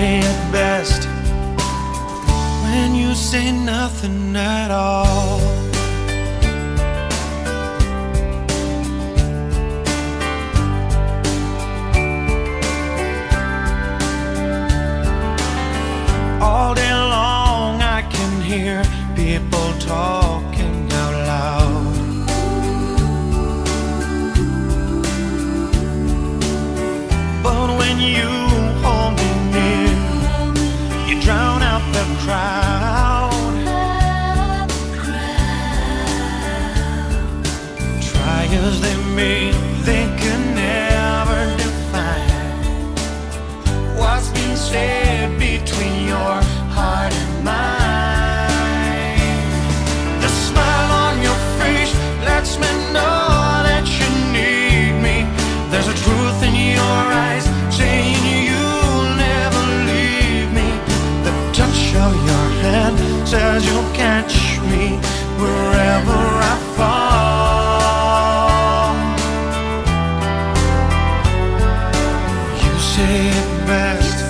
say it best when you say nothing at all. All drown out the crowd. Try as they may, says you'll catch me wherever I fall. You say it best